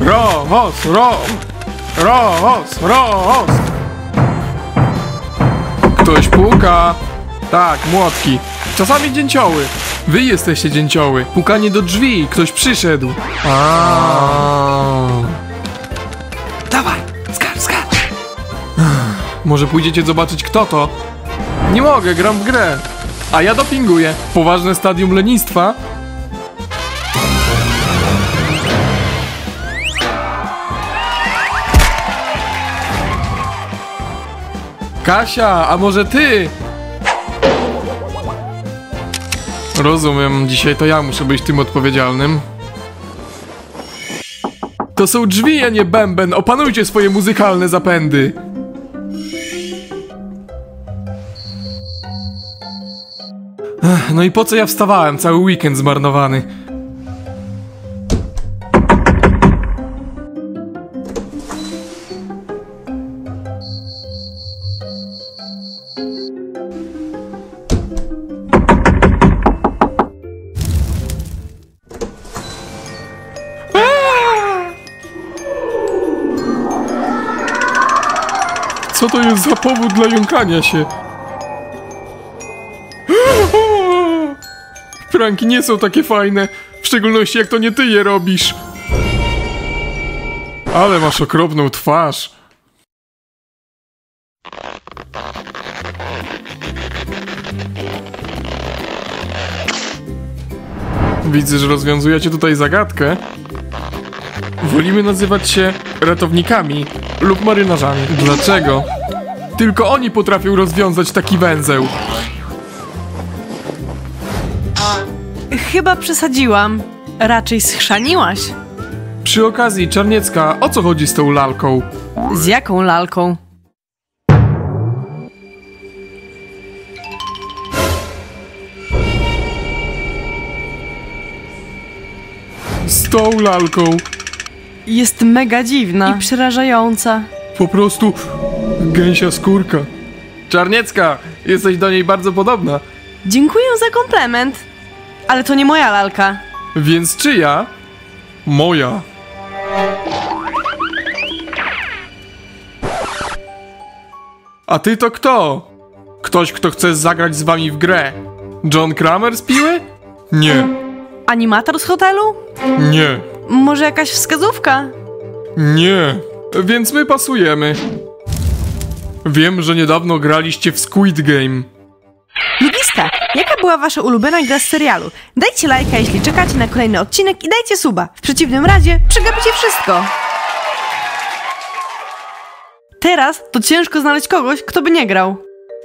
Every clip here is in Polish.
Rowoz, ro... Rowoz, rowoz! Ktoś puka. Tak, młotki. Czasami dzięcioły. Wy jesteście dzięcioły. Pukanie do drzwi. Ktoś przyszedł. Dawaj, skacz, skacz. Może pójdziecie zobaczyć kto to? Nie mogę, gram w grę. A ja dopinguję. Poważne stadium lenistwa? Kasia, a może ty? Rozumiem, dzisiaj to ja muszę być tym odpowiedzialnym. To są drzwi, a nie bęben. Opanujcie swoje muzykalne zapędy. No i po co ja wstawałem? Cały weekend zmarnowany. za powód dla jąkania się? Pranki nie są takie fajne, w szczególności jak to nie ty je robisz. Ale masz okropną twarz. Widzę, że rozwiązujecie tutaj zagadkę. Wolimy nazywać się ratownikami lub marynarzami. Dlaczego? Tylko oni potrafią rozwiązać taki węzeł. Chyba przesadziłam. Raczej schrzaniłaś. Przy okazji, Czarniecka, o co chodzi z tą lalką? Z jaką lalką? Z tą lalką. Jest mega dziwna i przerażająca. Po prostu gęsia skórka. Czarniecka, jesteś do niej bardzo podobna. Dziękuję za komplement. Ale to nie moja lalka. Więc czyja? Moja. A ty to kto? Ktoś, kto chce zagrać z wami w grę. John Kramer z piły? Nie, Animator z hotelu? nie, Może jakaś wskazówka? nie. Więc my pasujemy. Wiem, że niedawno graliście w Squid Game. Lubiska, jaka była wasza ulubiona gra z serialu? Dajcie lajka, jeśli czekacie na kolejny odcinek i dajcie suba. W przeciwnym razie przegapicie wszystko. Teraz to ciężko znaleźć kogoś, kto by nie grał.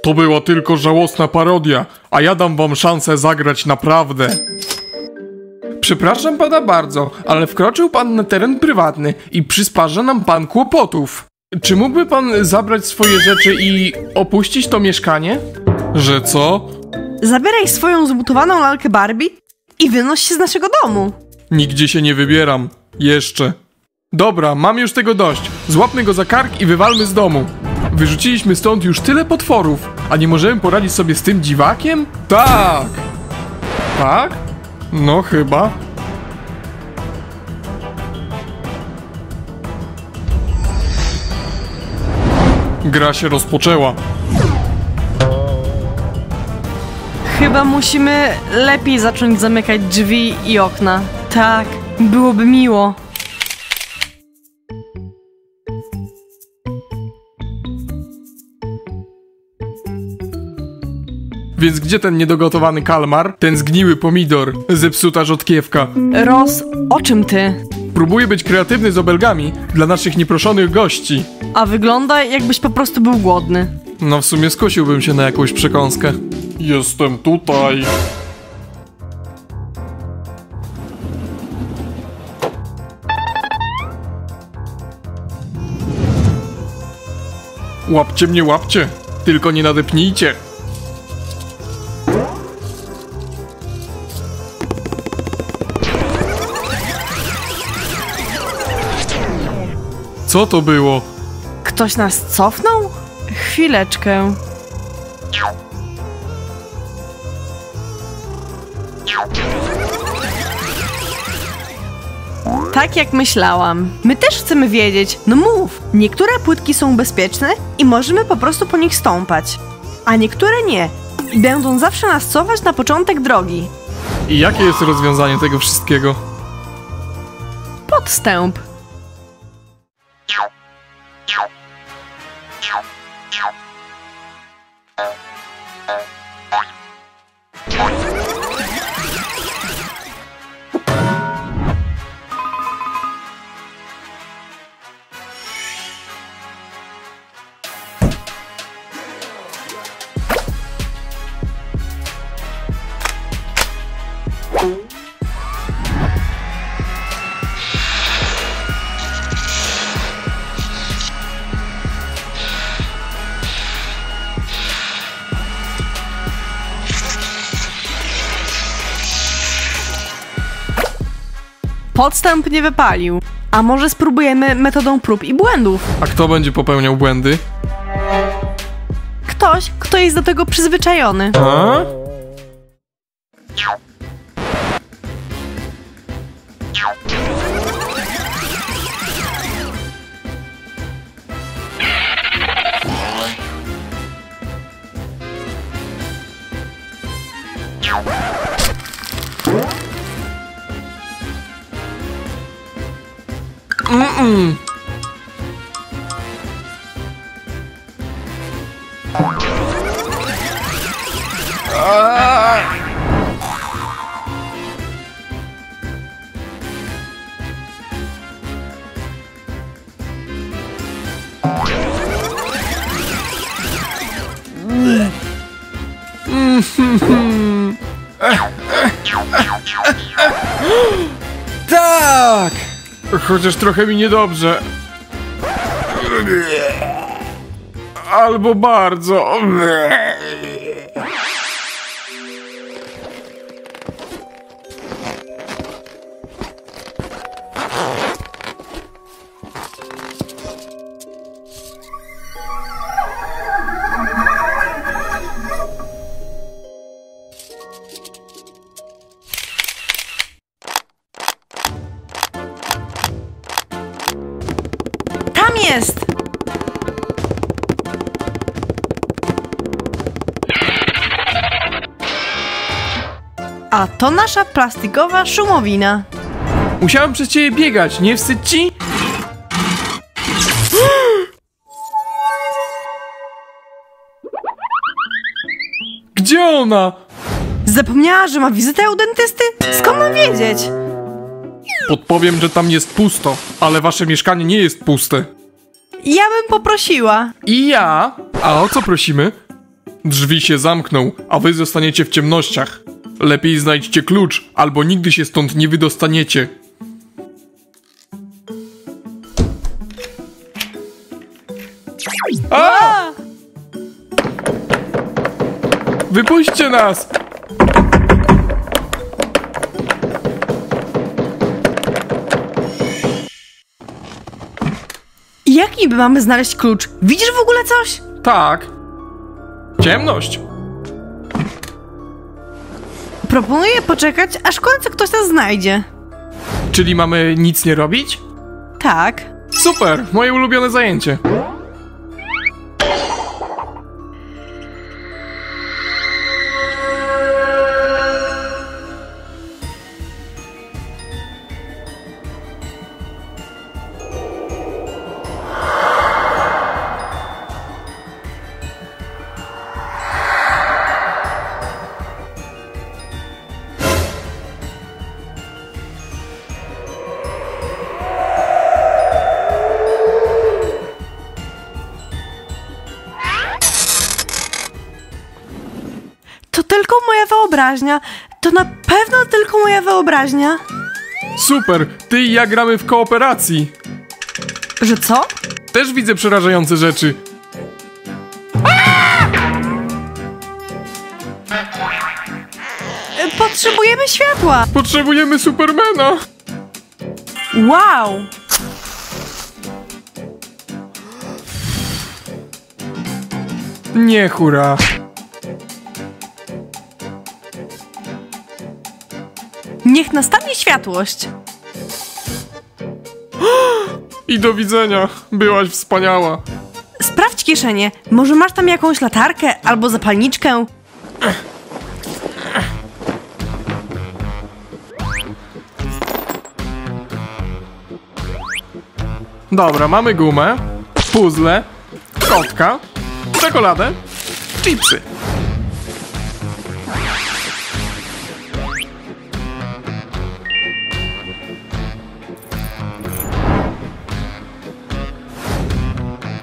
To była tylko żałosna parodia, a ja dam wam szansę zagrać naprawdę. Przepraszam pana bardzo, ale wkroczył pan na teren prywatny i przysparza nam pan kłopotów. Czy mógłby pan zabrać swoje rzeczy i opuścić to mieszkanie? Że co? Zabieraj swoją zmutowaną lalkę Barbie i wynoś się z naszego domu. Nigdzie się nie wybieram. Jeszcze. Dobra, mam już tego dość. Złapmy go za kark i wywalmy z domu. Wyrzuciliśmy stąd już tyle potworów, a nie możemy poradzić sobie z tym dziwakiem? Tak! Tak? No chyba. Gra się rozpoczęła. Chyba musimy lepiej zacząć zamykać drzwi i okna. Tak, byłoby miło. Więc gdzie ten niedogotowany kalmar? Ten zgniły pomidor? Zepsuta rzodkiewka? Ros, o czym ty? Próbuję być kreatywny z obelgami dla naszych nieproszonych gości. A wygląda jakbyś po prostu był głodny. No w sumie skusiłbym się na jakąś przekąskę. Jestem tutaj. Łapcie mnie, łapcie. Tylko nie nadepnijcie. Co to było? Ktoś nas cofnął? Chwileczkę. Tak jak myślałam. My też chcemy wiedzieć. No mów. Niektóre płytki są bezpieczne i możemy po prostu po nich stąpać. A niektóre nie. I będą zawsze nas cofać na początek drogi. I jakie jest rozwiązanie tego wszystkiego? Podstęp. Podstęp nie wypalił. A może spróbujemy metodą prób i błędów? A kto będzie popełniał błędy? Ktoś, kto jest do tego przyzwyczajony. A? Mm-mm. Tak! Chociaż trochę mi niedobrze. Albo bardzo. A to nasza plastikowa szumowina. Musiałem przez ciebie biegać, nie wstydź ci? Gdzie ona? Zapomniała, że ma wizytę u dentysty? Skąd mam wiedzieć? Podpowiem, że tam jest pusto, ale wasze mieszkanie nie jest puste. Ja bym poprosiła. I ja? A o co prosimy? Drzwi się zamkną, a wy zostaniecie w ciemnościach. Lepiej znajdźcie klucz, albo nigdy się stąd nie wydostaniecie. A! Wypuśćcie nas! Jak niby mamy znaleźć klucz? Widzisz w ogóle coś? Tak. Ciemność. Proponuję poczekać, aż w końcu ktoś nas znajdzie. Czyli mamy nic nie robić? Tak. Super, moje ulubione zajęcie. To tylko moja wyobraźnia. To na pewno tylko moja wyobraźnia. Super, ty i ja gramy w kooperacji. Że co? Też widzę przerażające rzeczy. E, Potrzebujemy światła. Potrzebujemy Supermana. Wow. Nie hura. Niech nastanie światłość. I do widzenia. Byłaś wspaniała. Sprawdź kieszenie. Może masz tam jakąś latarkę albo zapalniczkę? Dobra, mamy gumę, puzzle, kotka, czekoladę, chipsy.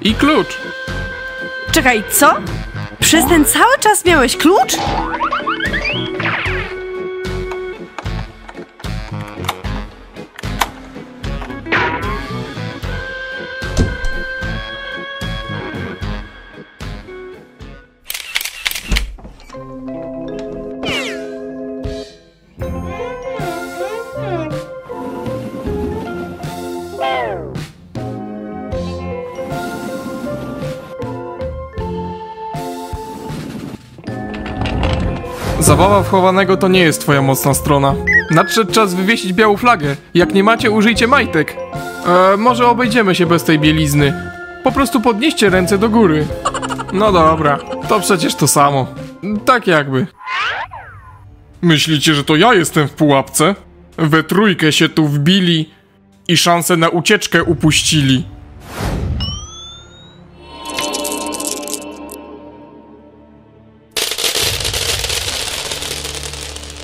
I klucz. Czekaj, co? Przez ten cały czas miałeś klucz? Zabawa wchowanego to nie jest twoja mocna strona. Nadszedł czas wywiesić białą flagę. Jak nie macie, użyjcie majtek. E, może obejdziemy się bez tej bielizny. Po prostu podnieście ręce do góry. No dobra, to przecież to samo. Tak jakby. Myślicie, że to ja jestem w pułapce? We trójkę się tu wbili i szansę na ucieczkę upuścili.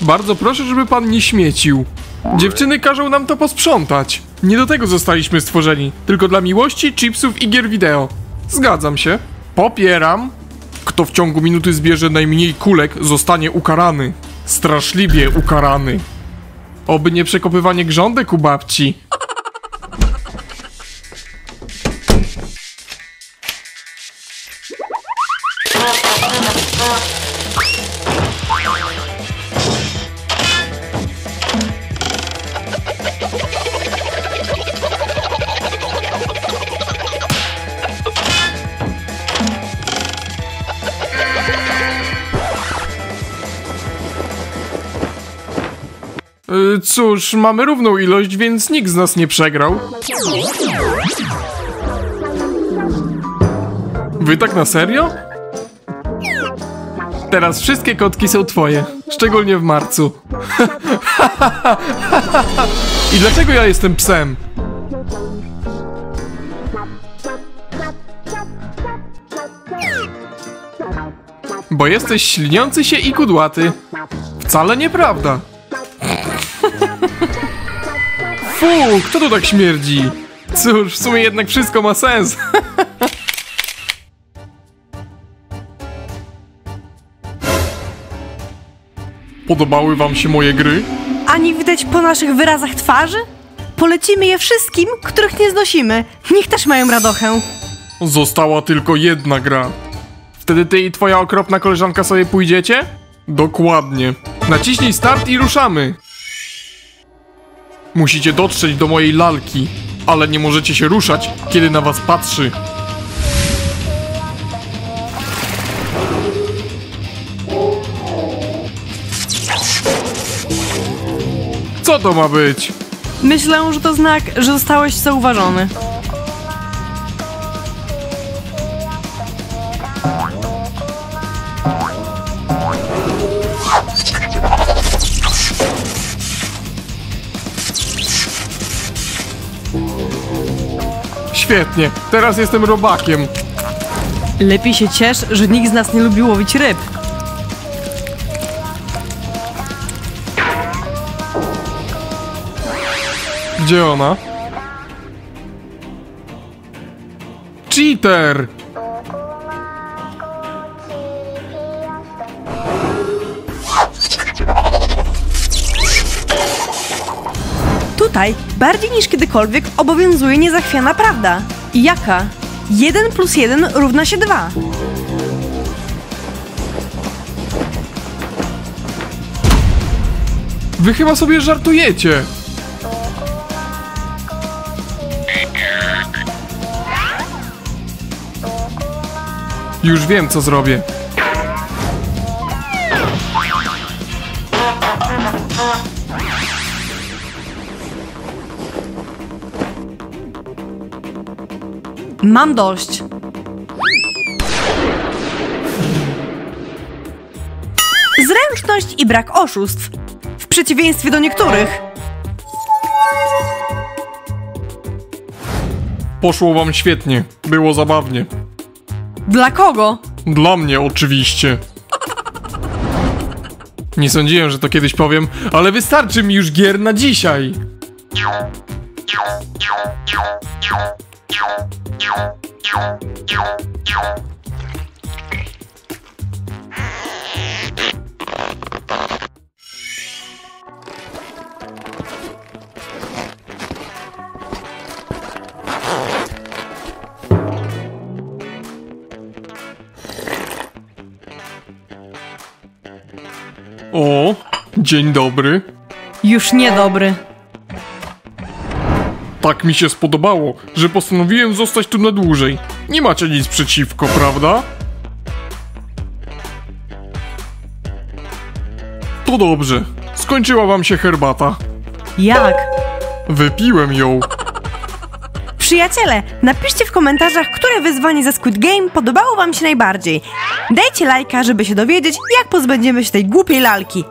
Bardzo proszę, żeby pan nie śmiecił. Dziewczyny każą nam to posprzątać. Nie do tego zostaliśmy stworzeni, tylko dla miłości, chipsów i gier wideo. Zgadzam się. Popieram. Kto w ciągu minuty zbierze najmniej kulek, zostanie ukarany. Straszliwie ukarany. Oby nie przekopywanie grządek u babci. Cóż, mamy równą ilość, więc nikt z nas nie przegrał. Wy tak na serio? Teraz wszystkie kotki są twoje, szczególnie w marcu. I dlaczego ja jestem psem? Bo jesteś śliniący się i kudłaty. Wcale nieprawda. Fu, kto tu tak śmierdzi? Cóż, w sumie jednak wszystko ma sens. Podobały wam się moje gry? Ani widać po naszych wyrazach twarzy? Polecimy je wszystkim, których nie znosimy. Niech też mają radochę. Została tylko jedna gra. Wtedy ty i twoja okropna koleżanka sobie pójdziecie? Dokładnie. Naciśnij start i ruszamy. Musicie dotrzeć do mojej lalki, ale nie możecie się ruszać, kiedy na was patrzy. Co to ma być? Myślę, że to znak, że zostałeś zauważony. Świetnie, teraz jestem robakiem. Lepiej się ciesz, że nikt z nas nie lubi łowić ryb. Gdzie ona? Cheater! Tutaj, bardziej niż kiedykolwiek, obowiązuje niezachwiana prawda. I jaka? 1 plus 1 równa się 2. Wy chyba sobie żartujecie. Już wiem, co zrobię. Mam dość. Zręczność i brak oszustw. W przeciwieństwie do niektórych. Poszło wam świetnie. Było zabawnie. Dla kogo? Dla mnie oczywiście. Nie sądziłem, że to kiedyś powiem, ale wystarczy mi już gier na dzisiaj. O, dzień dobry. Już niedobry. Tak mi się spodobało, że postanowiłem zostać tu na dłużej. Nie macie nic przeciwko, prawda? To dobrze. Skończyła wam się herbata. Jak? Wypiłem ją. Przyjaciele, napiszcie w komentarzach, które wyzwanie ze Squid Game podobało wam się najbardziej. Dajcie lajka, żeby się dowiedzieć, jak pozbędziemy się tej głupiej lalki.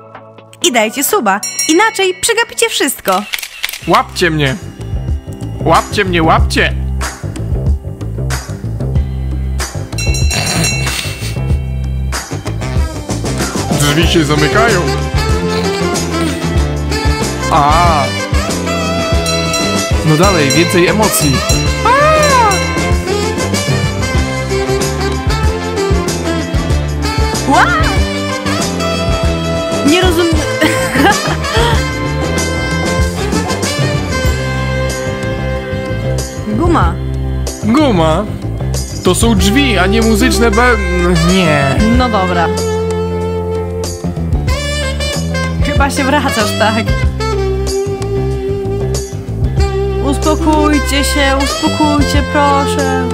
I dajcie suba, inaczej przegapicie wszystko. Łapcie mnie. Łapcie mnie, łapcie. Drzwi się zamykają. A. No dalej, więcej emocji. Wow! Nie rozumiem. Guma. Guma. To są drzwi, a nie muzyczne be... Nie. No dobra. Chyba się wracasz, tak? Uspokójcie się, uspokójcie, proszę.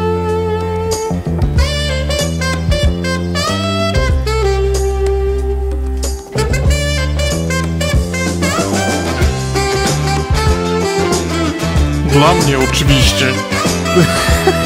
Dla mnie oczywiście.